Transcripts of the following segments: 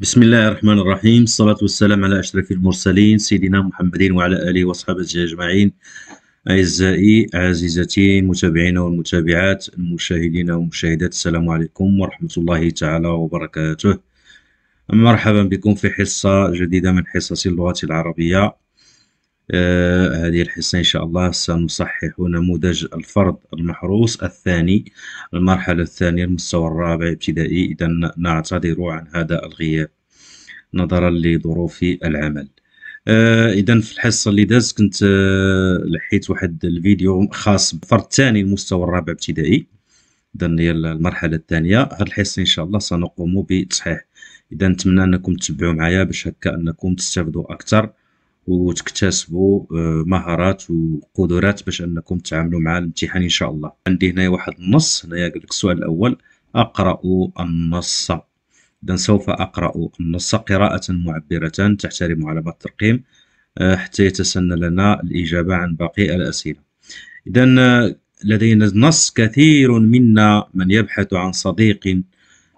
بسم الله الرحمن الرحيم الصلاة والسلام على أشرف المرسلين سيدنا محمد وعلى آله وصحبه أجمعين أعزائي عزيزتي المتابعين والمتابعات المشاهدين والمشاهدات السلام عليكم ورحمة الله تعالى وبركاته مرحبا بكم في حصة جديدة من حصص اللغة العربية آه هذه الحصة إن شاء الله سنصحح نموذج الفرد المحروس الثاني المرحلة الثانية المستوى الرابع ابتدائي. إذا نعتذر عن هذا الغياب نظرا لظروف العمل. آه إذا في الحصة اللي دازت كنت آه لحيت واحد الفيديو خاص بفرد ثاني المستوى الرابع ابتدائي. إذا هي المرحلة الثانية. هذه الحصة إن شاء الله سنقوم بتصحيح. إذا نتمنى أنكم تتبعوا معايا باش هكا أنكم تستافدوا أكثر. وتكتسبوا آه، مهارات وقدرات باش أنكم تتعاملوا مع الامتحان إن شاء الله. عندي هنا واحد النص هنايا قال لك السؤال الأول. أقرأ النص. اذا سوف أقرأ النص. قراءة معبرة تحترم علامات الترقيم آه، حتى يتسنى لنا الإجابة عن باقي الأسئلة. اذا آه، لدينا نص كثير منا من يبحث عن صديق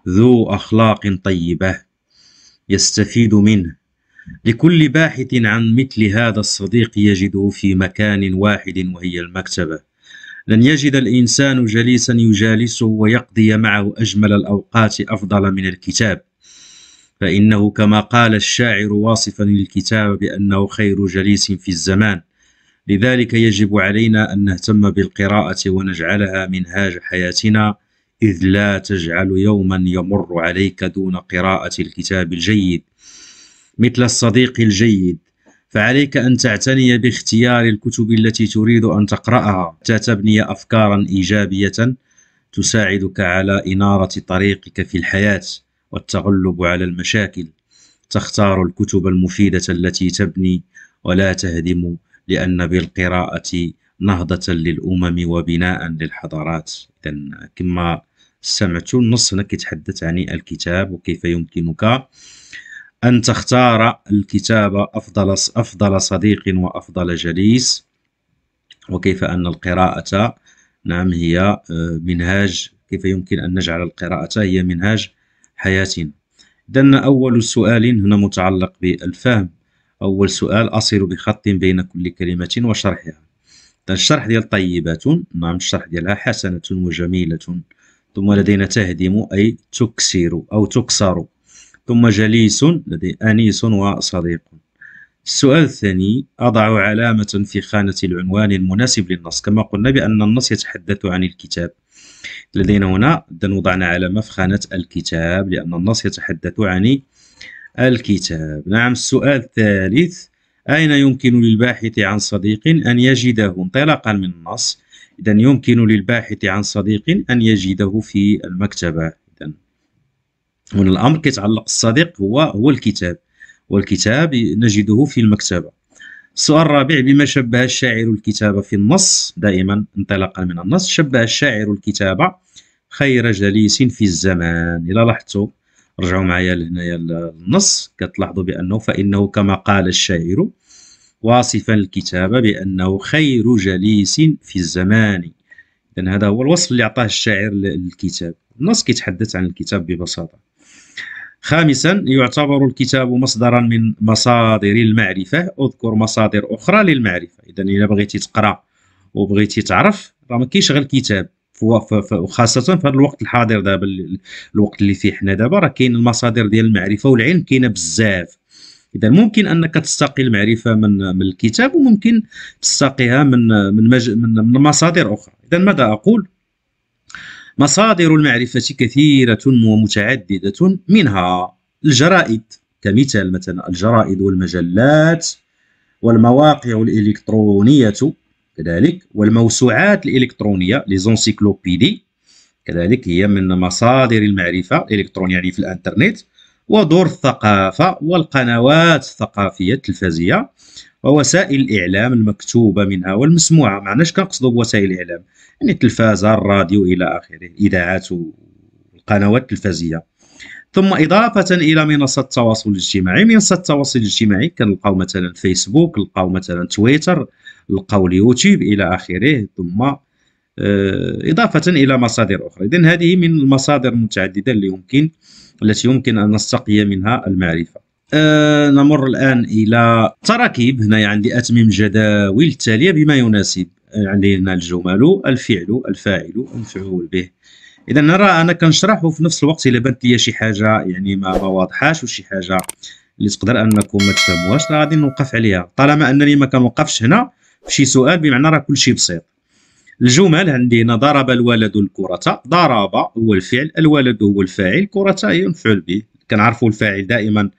ذو أخلاق طيبة يستفيد منه. لكل باحث عن مثل هذا الصديق يجده في مكان واحد وهي المكتبة. لن يجد الإنسان جليسا يجالسه ويقضي معه أجمل الأوقات أفضل من الكتاب. فإنه كما قال الشاعر واصفا للكتاب بأنه خير جليس في الزمان. لذلك يجب علينا أن نهتم بالقراءة ونجعلها منهاج حياتنا إذ لا تجعل يوما يمر عليك دون قراءة الكتاب الجيد. مثل الصديق الجيد فعليك أن تعتني باختيار الكتب التي تريد أن تقرأها. حتى تبني أفكارا إيجابية تساعدك على إنارة طريقك في الحياة والتغلب على المشاكل. تختار الكتب المفيدة التي تبني ولا تهدم لأن بالقراءة نهضة للأمم وبناء للحضارات. إذا كما سمعتوا النص هنا كيتحدث عن الكتاب وكيف يمكنك أن تختار الكتاب أفضل أفضل صديق وأفضل جليس. وكيف أن القراءة نعم هي آه، منهاج. كيف يمكن أن نجعل القراءة هي منهاج حياتنا إذن أول سؤال هنا متعلق بالفهم. أول سؤال أصل بخط بين كل كلمة وشرحها. الشرح ديال طيبات نعم الشرح ديالها حسنة وجميلة. ثم لدينا تهدم أي تكسر أو تكسر. ثم جليس لدي أنيس وصديق. السؤال الثاني أضع علامة في خانة العنوان المناسب للنص. كما قلنا بأن النص يتحدث عن الكتاب. لدينا هنا وضعنا علامة في خانة الكتاب لأن النص يتحدث عن الكتاب. نعم السؤال الثالث أين يمكن للباحث عن صديق أن يجده انطلاقا من النص؟ إذا يمكن للباحث عن صديق أن يجده في المكتبة. هنا الأمر كيتعلق الصديق هو هو الكتاب والكتاب نجده في المكتبة. السؤال الرابع بما شبه الشاعر الكتابه في النص؟ دائما انطلاقا من النص. شبه الشاعر الكتابه خير جليس في الزمان. إلى لاحظتوا رجعوا معايا لهنايا النص. كتلاحظوا بأنه فإنه كما قال الشاعر واصفا الكتابه بأنه خير جليس في الزمان. اذا هذا هو الوصف اللي عطاه الشاعر للكتاب. النص كيتحدث عن الكتاب ببساطة. خامسا يعتبر الكتاب مصدرا من مصادر المعرفة. أذكر مصادر أخرى للمعرفة. إذا إذا بغيتي تقرأ وبغيتي تعرف راه ما كاينش غير الكتاب. وخاصة في هذا الوقت الحاضر دابا الوقت اللي فيه حنا دابا راه كاين المصادر ديال المعرفة والعلم كاينة بزاف. إذا ممكن أنك تستقي المعرفة من من الكتاب وممكن تستقيها من من من مصادر أخرى. إذا ماذا أقول؟ مصادر المعرفة كثيرة ومتعددة منها الجرائد كمثال مثلا الجرائد والمجلات والمواقع الإلكترونية كذلك والموسوعات الإلكترونية ليزونسيكلوبيدي كذلك هي من مصادر المعرفة الإلكترونية يعني في الإنترنت ودور الثقافة والقنوات الثقافية التلفزية ووسائل الإعلام المكتوبة منها والمسموعة معناش كنقصدوا بوسائل الإعلام يعني التلفازة الراديو إلى آخره إذاعات والقنوات التلفزية ثم إضافة إلى منصات التواصل الاجتماعي. منصات التواصل الاجتماعي كنلقاو مثلا فيسبوك نلقاو مثلا تويتر نلقاو اليوتيوب إلى آخره. ثم إضافة إلى مصادر أخرى. إذن هذه من المصادر المتعددة اللي يمكن التي يمكن أن نستقي منها المعرفة. أه نمر الآن إلى تراكيب هنا عندي أتمم جداول التالية بما يناسب عندنا الجمل الفعل الفاعل المفعول به. إذا نرى أنا كنشرح وفي نفس الوقت إلا بانت لي شي حاجة يعني ما, واضحاش وشي حاجة اللي تقدر أنكم ما تفهموهاش راه غادي نوقف عليها. طالما أنني ما كنوقفش هنا في شي سؤال بمعنى راه كلشي بسيط. الجمل عندي هنا ضرب الولد الكرة. ضرب هو الفعل الولد هو الفاعل كرة هي المفعول به. كنعرفوا الفاعل دائما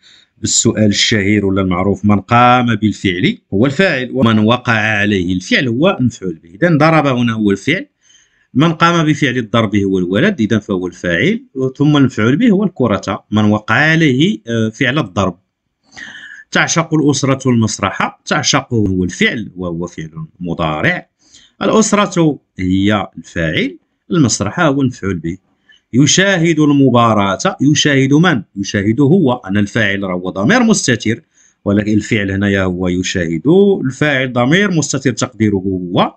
بالسؤال الشهير ولا المعروف من قام بالفعل هو الفاعل ومن وقع عليه الفعل هو المفعول به. اذا ضرب هنا هو الفعل من قام بفعل الضرب هو الولد اذا فهو الفاعل ثم المفعول به هو الكرة من وقع عليه آه، فعل الضرب. تعشق الأسرة المسرح تعشق هو الفعل وهو فعل مضارع. الأسرة هي الفاعل المسرح هو المفعول به. يشاهد المباراة. يشاهد من؟ يشاهد هو. أن الفاعل هو ضمير مستتر ولكن الفعل هنا هو يشاهد. الفاعل ضمير مستتر تقديره هو.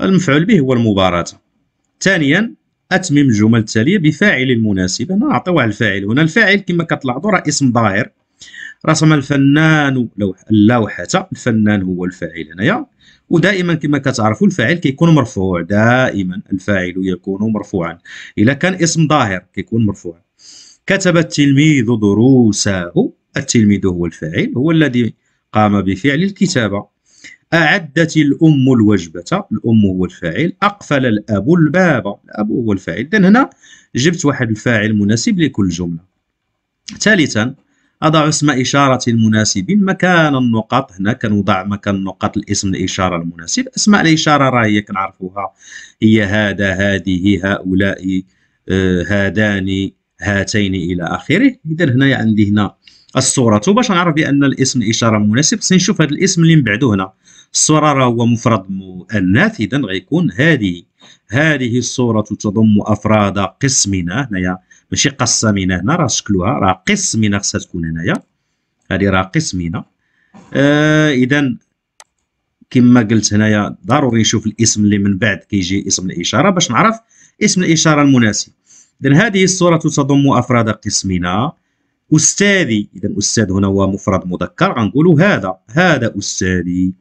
المفعول به هو المباراة. ثانيا أتمم الجمل التالية بفاعل مناسب. هنا نعطيو الفاعل. هنا الفاعل كما كتلاحظوا راه اسم ظاهر رسم الفنان اللوحة. الفنان هو الفاعل هنايا. ودائما كما كتعرفوا الفاعل كيكون مرفوع. دائما الفاعل يكون مرفوعا. اذا كان اسم ظاهر كيكون مرفوع كتب التلميذ دروسه. التلميذ هو الفاعل. هو الذي قام بفعل الكتابة. أعدت الأم الوجبة. الأم هو الفاعل. أقفل الأب الباب. الأب هو الفاعل. إذن هنا جبت واحد الفاعل مناسب لكل جملة. ثالثا أضع اسم إشارة مناسب مكان النقط هنا كنوضع مكان النقط الاسم الإشارة المناسب. أسماء الإشارة راه هي كنعرفوها. هي هذا هذه هؤلاء آه هذان هاتين إلى آخره. إذا هنا عندي هنا الصورة. باش نعرف بأن الاسم الإشارة مناسب خصني نشوف هذا الاسم اللي من بعده هنا. الصورة راه هو مفرد مؤنث. إذا غيكون هذه. هذه الصورة تضم أفراد قسمنا. هنايا ماشي قسمنا هنا راه شكلها راه قسمنا خصها تكون هنايا. هذه راه قسمنا آه اذا كما قلت هنايا ضروري نشوف الاسم اللي من بعد كيجي اسم الإشارة باش نعرف اسم الإشارة المناسب. اذا هذه الصورة تضم أفراد قسمنا أستاذي اذا أستاذ هنا هو مفرد مذكر غنقولوا هذا هذا أستاذي.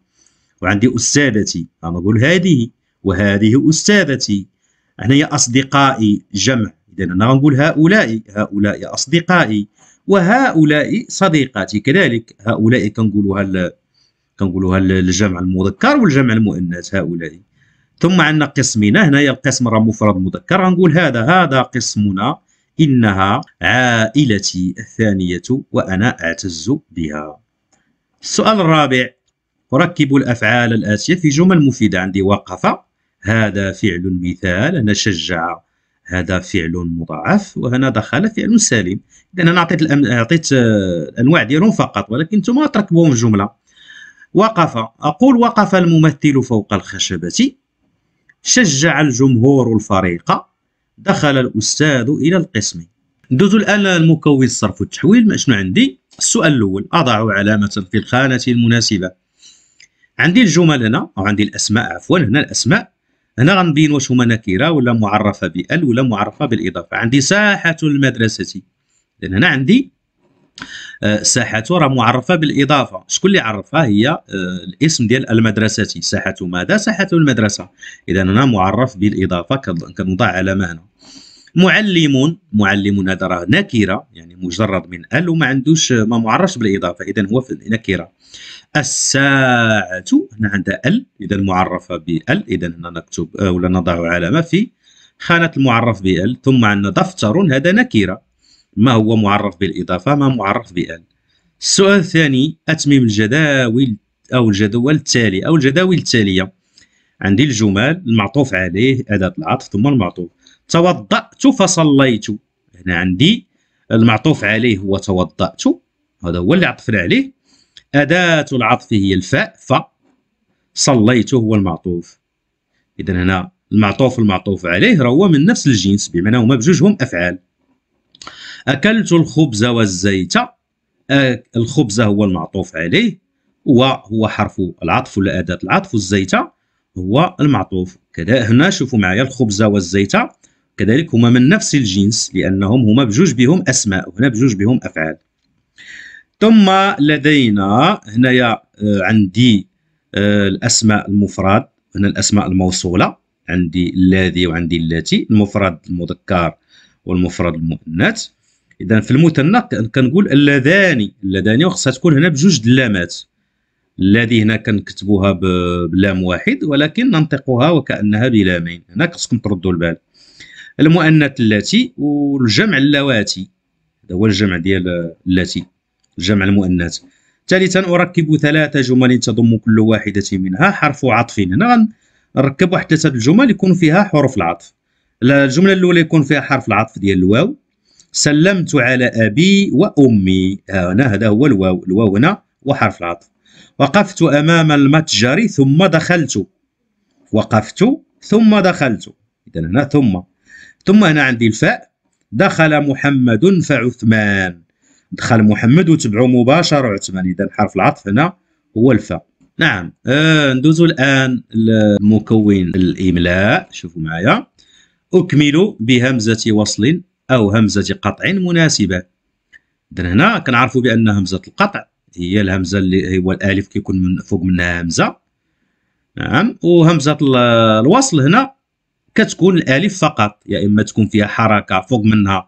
وعندي أستاذتي غنقول هذه وهذه أستاذتي. هنايا أصدقائي جمع أنا غنقول هؤلاء هؤلاء أصدقائي وهؤلاء صديقاتي. كذلك هؤلاء كنقولوها كنقولوها الجمع المذكر والجمع المؤنث هؤلاء. ثم عندنا قسمنا هنايا القسم راه مفرد مذكر. غنقول هذا هذا قسمنا. إنها عائلتي الثانية وأنا أعتز بها. السؤال الرابع. أركب الأفعال الآتية في جمل مفيدة. عندي وقف هذا فعل مثال. أنا شجع هذا فعل مضاعف وهنا دخل فعل سالم اذا أنا عطيت الأم... عطيت الأنواع ديالهم فقط ولكن أنتم تركبوهم في جملة. وقف أقول وقف الممثل فوق الخشبة. شجع الجمهور الفريق. دخل الأستاذ إلى القسم. ندوز الآن المكون الصرف والتحويل شنو عندي؟ السؤال الأول أضع علامة في الخانة المناسبة. عندي الجمل هنا أو عندي الأسماء عفوا هنا الأسماء. هنا غنبين واش هما نكره ولا معرفة بأل ولا معرفة بالإضافة. عندي ساحة المدرسة. لأن هنا عندي آه، ساحة راه معرفة بالإضافة. شكون اللي عرفها؟ هي آه، الاسم ديال المدرسة. ساحة ماذا؟ ساحة المدرسة. إذا هنا معرف بالإضافة كنوضع علامة هنا معلم معلم هذا راه نكرة يعني مجرد من ال وما عندوش ما معرفش بالإضافة. إذا هو في نكرة الساعة هنا عندها ال إذا معرفة بال إذا هنا نكتب آه، ولا نضع علامة في خانة المعرف بال. ثم عندنا دفتر هذا نكرة ما هو معرف بالإضافة؟ ما معرف بال. السؤال الثاني أتمم الجداول أو الجدول التالي أو الجداول التالية. عندي الجمل المعطوف عليه أداة العطف ثم المعطوف. توضأت فصليت. هنا عندي المعطوف عليه هو توضأت. هذا هو اللي عطفنا عليه. أداة العطف هي الفاء ف صليت هو المعطوف. إذا هنا المعطوف المعطوف عليه هو من نفس الجنس بمعنى هما بجوجهم أفعال. أكلت الخبز والزيت. الخبز هو المعطوف عليه وهو حرف العطف ولا أداة العطف والزيت هو المعطوف. كذا هنا شوفوا معايا الخبزه والزيت. كذلك هما من نفس الجنس لأنهم هما بجوج بهم أسماء وهنا بجوج بهم أفعال. ثم لدينا هنايا آه، عندي آه، الأسماء المفرد هنا الأسماء الموصولة عندي الذي وعندي التي المفرد المذكر والمفرد المؤنث. اذا في المثنى كنقول اللذان اللذان وخصها تكون هنا بجوج دلامات. الذي هنا كنكتبوها بلام واحد ولكن ننطقها وكأنها بلامين. هنا خصكم تردوا البال. المؤنث اللاتي والجمع اللواتي. هذا هو الجمع ديال اللاتي الجمع المؤنث. ثالثا أركب ثلاث جمل تضم كل واحدة منها حرف عطف. هنا نركب واحد ثلاثة الجمل يكون فيها حروف العطف. الجملة الأولى يكون فيها حرف العطف ديال الواو. سلمت على أبي وأمي. هنا هذا هو الواو. الواو هنا وحرف العطف. وقفت أمام المتجر ثم دخلت. وقفت ثم دخلت. اذا هنا ثم. ثم هنا عندي الفاء. دخل محمد فعثمان. دخل محمد وتبعه مباشرة. عثمان إذا حرف العطف هنا هو الفاء. نعم. آه ندوزو الآن لمكون الإملاء. شوفوا معايا. أكمل بهمزة وصل أو همزة قطع مناسبة. إذا هنا كنعرفوا بأن همزة القطع هي الهمزة اللي هو الألف كيكون من فوق منها همزة. نعم. وهمزة الوصل هنا كتكون الألف فقط يا إما تكون فيها حركة فوق منها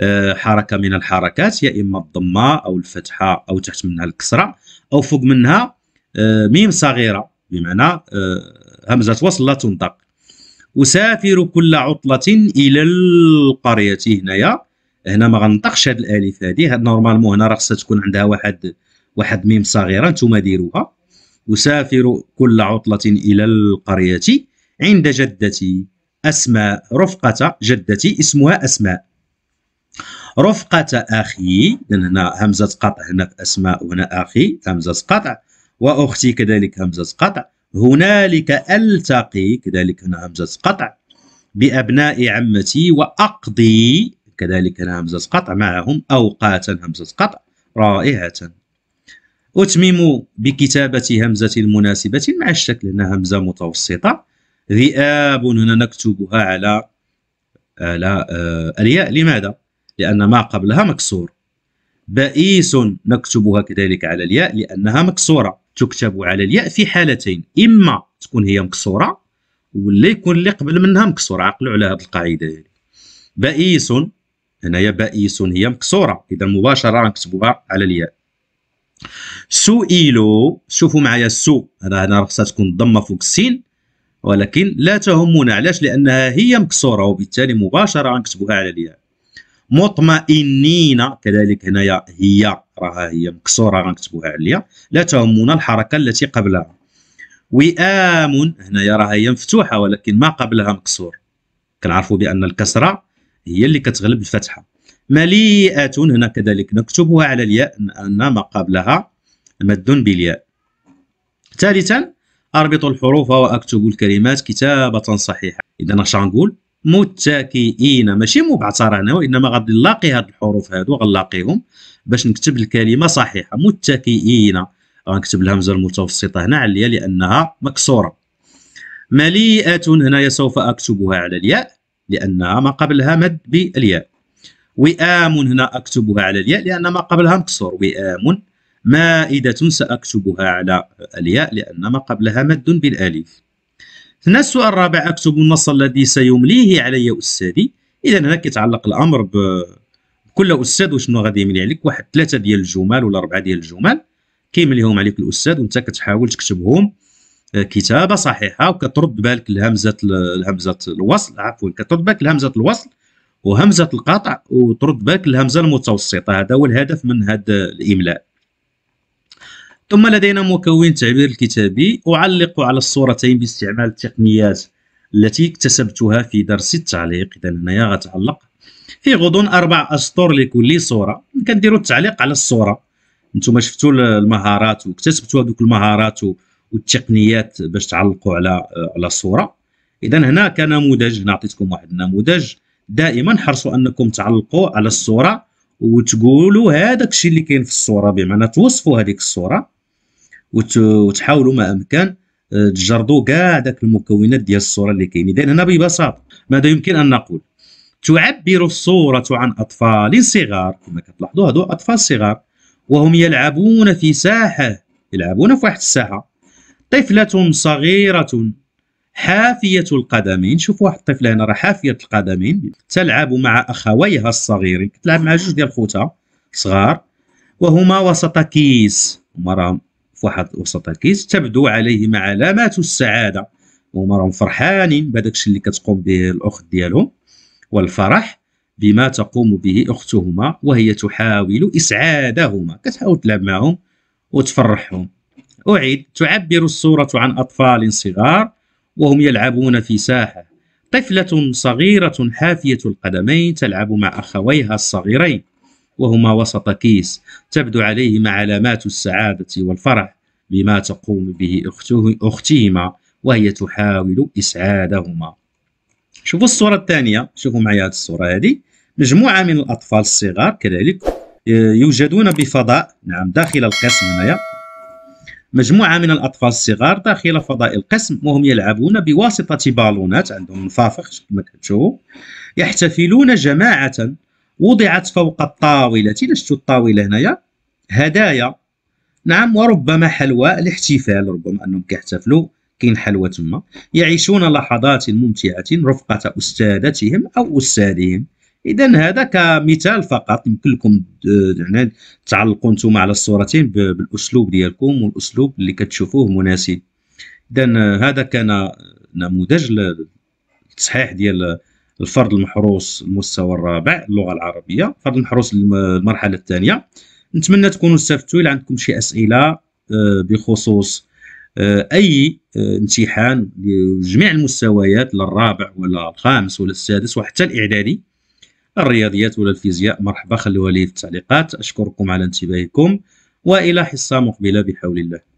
آه، حركة من الحركات يا إما الضمة أو الفتحة أو تحت منها الكسرة أو فوق منها آه، ميم صغيرة بمعنى آه، همزة وصل لا تنطق. أسافر كل عطلة إلى القرية هنايا. هنا ما غنطقش هاد الألف هذه هاد normalement هنا راه خصها تكون عندها واحد واحد ميم صغيرة نتوما ديروها. أسافر كل عطلة إلى القرية عند جدتي. أسماء. رفقة جدتي اسمها أسماء. رفقة أخي هنا همزة قطع هنا في أسماء وهنا أخي همزة قطع. وأختي كذلك همزة قطع. هنالك ألتقي كذلك هنا همزة قطع. بأبناء عمتي وأقضي كذلك هنا همزة قطع. معهم أوقاتا همزة قطع رائعة. أتمم بكتابة همزة مناسبة مع الشكل هنا همزة متوسطة. ذئاب هنا نكتبها على على آه الياء. لماذا؟ لأن ما قبلها مكسور. بئيس نكتبها كذلك على الياء لأنها مكسورة. تكتب على الياء في حالتين. إما تكون هي مكسورة ولا يكون اللي قبل منها مكسور عقلوا على هذه القاعدة. بئيس هنايا بئيس هي مكسورة. إذا مباشرة نكتبها على الياء. سئلوا شوفوا معايا سو هذا هنا خصها تكون ضمة فوق السين. ولكن لا تهمنا. علاش؟ لأنها هي مكسورة وبالتالي مباشرة غنكتبوها على الياء. مطمئنين. كذلك هنايا هي راها هي مكسورة غنكتبوها على الياء. لا تهمنا الحركة التي قبلها. وئام هنايا راها هي مفتوحة ولكن ما قبلها مكسور. كنعرفوا بأن الكسرة هي اللي كتغلب الفتحة. مليئة هنا كذلك نكتبها على الياء أن ما قبلها مد بالياء. ثالثا أربط الحروف وأكتب الكلمات كتابة صحيحة. إذا اش غنقول متكئين. ماشي مبعثرة هنا وإنما غادي نلاقي هاد الحروف هادو غنلاقيهم باش نكتب الكلمة صحيحة. متكئين. غنكتب الهمزة المتوسطة هنا عليا لأنها مكسورة. مليئة. هنايا سوف أكتبها على الياء لأنها ما قبلها مد بالياء. وئام. هنا أكتبها على الياء لأن ما قبلها مكسور. وئام. مائدة سأكتبها على الياء لأن ما قبلها مد بالألف. هنا السؤال الرابع أكتب النص الذي سيمليه علي أستاذي. إذا هنا كيتعلق الأمر بكل أستاذ وشنو غادي يملي عليك؟ واحد ثلاثة ديال الجمل ولا أربعة ديال الجمل. كيمليهم عليك الأستاذ وأنت كتحاول تكتبهم. آه، كتابة صحيحة وكترد بالك الهمزة الهمزة الوصل عفوا كترد بالك الهمزة الوصل وهمزة القطع وترد بالك الهمزة المتوسطة. هذا هو الهدف من هذا الإملاء. ثم لدينا مكون التعبير الكتابي أعلق على الصورتين باستعمال التقنيات التي اكتسبتها في درس التعليق. إذا هنايا غتعلق في غضون أربع أسطر لكل صورة. كنديروا التعليق على الصورة. نتوما شفتوا المهارات واكتسبتوا هذوك المهارات والتقنيات باش تعلقوا على على الصورة. إذا هنا كنموذج هنا عطيتكم واحد النموذج. دائما حرصوا أنكم تعلقوا على الصورة وتقولوا هذاك الشيء اللي كاين في الصورة. بمعنى توصفوا هذيك الصورة. وتحاولوا ما أمكن آه، تجردوا كاع داك المكونات ديال الصورة اللي كاينين. اذا هنا ببساطة ماذا يمكن أن نقول؟ تعبر الصورة عن أطفال صغار. كما كتلاحظوا هادو أطفال صغار وهم يلعبون في ساحة يلعبون في واحد الساحة. طفلة صغيرة حافية القدمين. شوفوا واحد الطفلة هنا راه حافية القدمين. تلعب مع أخويها الصغيرين. كتلعب مع جوج ديال خوتها صغار. وهما وسط كيس. هما راهم في واحد وسط كيس تبدو عليهم علامات السعادة. هما راهم فرحانين بهذاك الشيء اللي كتقوم به الأخت ديالهم. والفرح بما تقوم به أختهما وهي تحاول إسعادهما. كتحاول تلعب معهم وتفرحهم. أعيد. تعبر الصورة عن أطفال صغار وهم يلعبون في ساحة. طفلة صغيرة حافية القدمين تلعب مع أخويها الصغيرين. وهما وسط كيس تبدو عليهما علامات السعادة والفرح بما تقوم به أخته أختهما وهي تحاول إسعادهما. شوفوا الصورة الثانية. شوفوا معي هذه الصورة هذه. مجموعة من الأطفال الصغار كذلك يوجدون بفضاء نعم داخل القسم هنايا. مجموعة من الأطفال الصغار داخل فضاء القسم وهم يلعبون بواسطة بالونات عندهم منفاخ كما كتشوفوا. يحتفلون جماعة وضعت فوق الطاولة. شفتوا الطاولة هنايا؟ هدايا. نعم وربما حلوى الاحتفال ربما أنهم كيحتفلوا كاين حلوى تما. يعيشون لحظات ممتعة رفقة أستاذتهم أو أستاذهم. إذا هذا كمثال فقط. يمكن لكم يعني تعلقوا أنتم على الصورتين بالأسلوب ديالكم والأسلوب اللي كتشوفوه مناسب. إذا هذا كان نموذج للتصحيح ديال الفرد المحروس المستوى الرابع اللغة العربية فرد المحروس المرحلة الثانية. نتمنى تكونوا استفدتوا. إلى عندكم شي أسئلة آه، بخصوص آه، أي آه، امتحان لجميع المستويات للرابع ولا الخامس ولا السادس وحتى الإعدادي الرياضيات ولا الفيزياء. مرحبا خلوها لي في التعليقات. أشكركم على انتباهكم وإلى حصة مقبلة بحول الله.